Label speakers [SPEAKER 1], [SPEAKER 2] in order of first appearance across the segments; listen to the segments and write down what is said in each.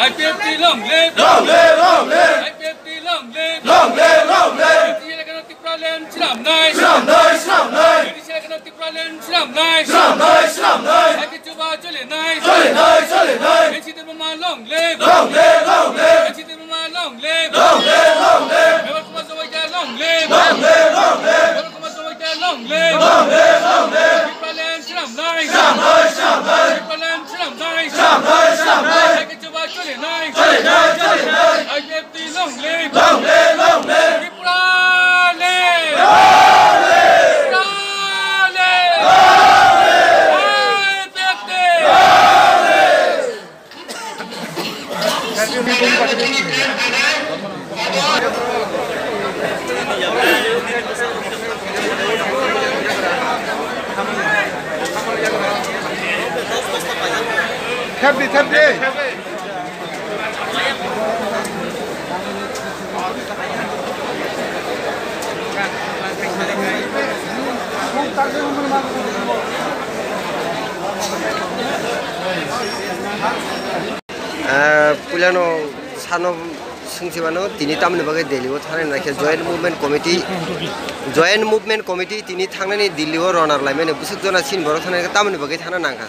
[SPEAKER 1] IPFT long live! Long live, long live, IPFT long live! long live, long live. British Electronic Tipralan Shram Nai! Shram Nai, Shram Nai, British Electronic Tipralan Shram Nai! Shram Nai, Shram Nai. تبدي تبدي
[SPEAKER 2] পুলানো চান চিংচি মানুহ তিনিটা মানুহ বাকী দিল্লীও থাকে নাৰাখে joint movement committee joint movement committee তিনি থাকে নি দিল্লীও ৰণাৰ লাইমেন বিশেষজনা চিন ভৰত থানে তামানু বাকী থানা নাখা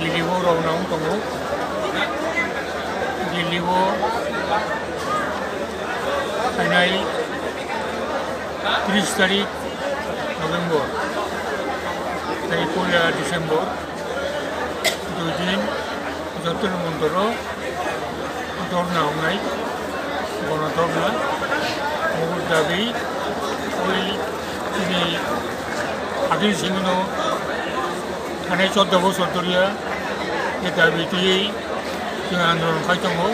[SPEAKER 3] Glilibo raw na ang tungo. Glilibo. Final. 30 তারিখ নভেম্বর তাই পয়লা ডিসেম্বর দুই দিন যতন মন্দির ধর্ণা হনাই গণধর্ণা মূল দাবি ওই তিনি আদিল সিংহ থানায় চোদ্দ বছর ধরিয়া Thì tại vì tôi đi, tôi ăn rồi khai trong hố,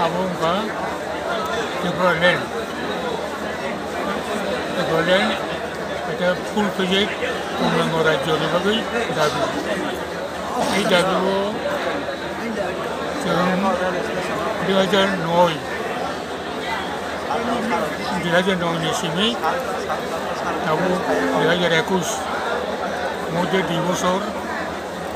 [SPEAKER 3] à bông cả, tôi gọi lên, tôi gọi lên, tôi đã phun cái gì, cùng là một đại trưởng đó đi, tại vì, cái tại vì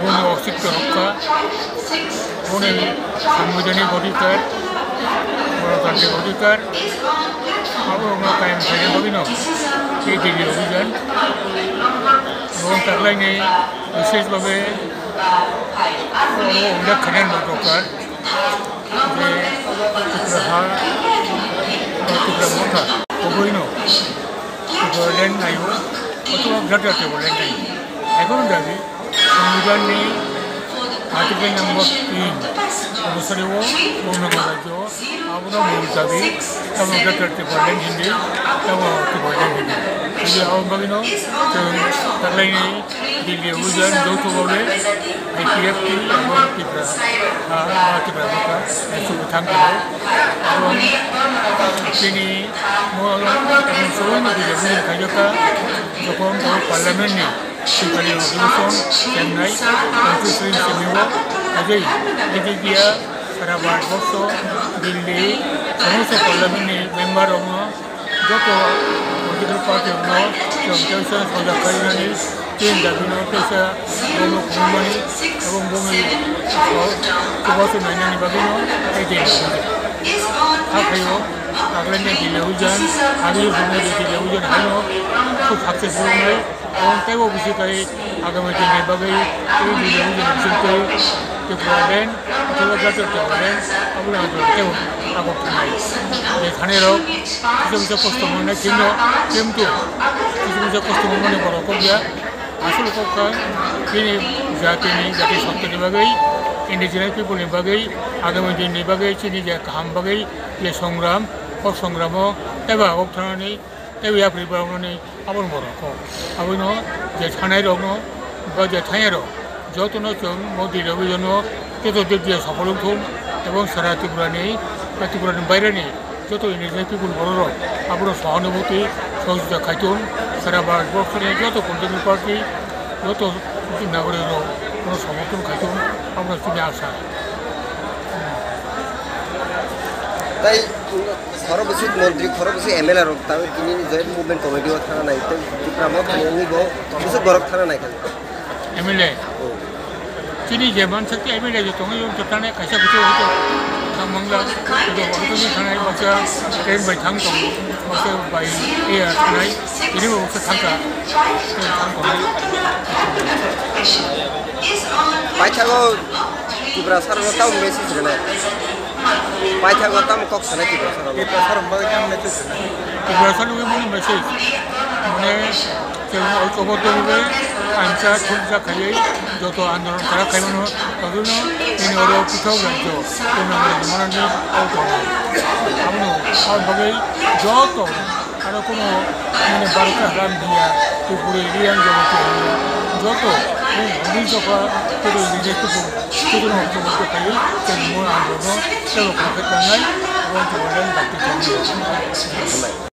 [SPEAKER 3] বন অস্তিত্ব রক্ষা বনের সাংবিধানিক অধিকার গণতান্ত্রিক অধিকার আবহাওয়া কায়েম থাকে অভিনব। এই দিল্লি অভিযান। এবং তাকলাইনে বিশেষভাবে উল্লেখ খানের দরকার যে ত্রিপুরা হার বা ত্রিপুরা মথা অবৈন ত্রিপুরা ল্যান্ড নাইও অথবা গ্রেটার ত্রিপুরা ল্যান্ড এখন দাবি यूज़र नेम आर्टिकल नंबर तीन दूसरे वो फ़ोन नंबर है जो आप उन्हें बोलता भी तब उनका करते पढ़ें हिंदी तब आपके पढ़ें हिंदी मुझे और बगैर हो तो कर लेंगे देखिए यूज़र दो सौ बोले देखिए कि आपकी आपकी प्राप्त का ऐसे उठान करो তিনি people in uniform, Chennai, and students in Newark. Again, it is here for a Bharatvarsha Delhi সমস্ত কলমী মেম্বার অঙ্গ যত অধিকৃত অঙ্গ চমচেষণ সজাগকারী তিন দাবিন পেশা বোমো কুম্বানি এবং বোমি সুভাষ নাইনানি বাবিন এই দিন থাকাইও আগলেন্ডে দিলেও যান আগলে ভূমি দিলেও যান হাইনো খুব সাকসেসফুল হয়ে এবং તે બહુ ખુશી કરી આગળ જઈને બગડી એવી બીજાની ખુશી કરી કે પ્રોબ્લેમ અથવા ગતો પ્રોબ્લેમ આપણે આગળ એવું આગો અને ઘણેરો બીજો બીજો કષ્ટ મને ચિહ્ન કેમ કે બીજો બીજો કષ્ટ મને બરો કર્યા আসল কথা তিনি জাতি নেই জাতি সত্য বিভাগেই ইন্ডিজিনাস পিপুল বিভাগেই আগামী দিন বিভাগেই চিনি যে কাহাম বিভাগেই যে সংগ্রাম ও সংগ্রামও এবার অবধারণেই એવી આપણી ભાવનાની અમલમાં રાખો આવીનો જેઠાણાઈ રોગનો বা જેઠાણી રોગ যত্ন মোদী রবি জন্য যত দিক দিয়ে সফল উঠুন এবং সারা ত্রিপুরা নেই, বা ত্রিপুরার বাইরে নেই, যত ইন্ডিয়ান পিপুল বড়োর আপনার সহানুভূতি, সহযোগিতা খাইতুন সারা ভারতবর্ষের যত পলিটিক্যাল পার্টি যত নাগরিকেরও কোনো সমর্থন খাইতুন আপনার তিনি আশা।
[SPEAKER 2] তাই সর্বোচিত মন্ত্রী সর্বোচিত এম এল এ রোগ তার তিনি জয়েন্ট মুভমেন্ট কমিটি থানা নাই প্রামক আমি বহু গরক থানা নাই খালি।
[SPEAKER 3] এম এল এ তিনি যেমন শক্তি এম এল এ যেত এবং জটানে কাছে কিছু হতো
[SPEAKER 2] পাইছা গ্রাসার মেসিছিল পাইথাগো তাম কক সানাই ত্রিপুরা সারানো
[SPEAKER 3] Ibu Hasan ini mau mesej, mana jangan coba tu anca thulja kaya, joto andolan kara kaya mana, tapi no ini orang kita ganjo, itu nama mana ni auto. Kamu, kamu bagai joto, ada kono ini baru kan dia, একটু উপরে এগিয়ে আমি জগতে যত অনেক দফা করে নিজে একটু সেগুলো অন্তর্ভুক্ত করে তেমন আন্দোলন সেরকম জানাই এবং জগতেন ডাক্তার